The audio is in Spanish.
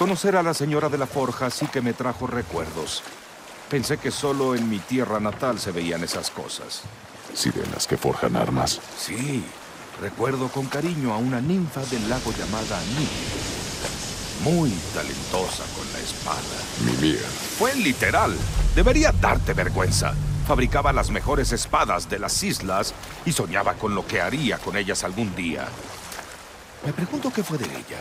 Conocer a la señora de la forja sí que me trajo recuerdos. Pensé que solo en mi tierra natal se veían esas cosas. Sirenas que forjan armas. Sí, recuerdo con cariño a una ninfa del lago llamada Mimir. Muy talentosa con la espada. Mimir. Fue literal. Debería darte vergüenza. Fabricaba las mejores espadas de las islas y soñaba con lo que haría con ellas algún día. Me pregunto qué fue de ella.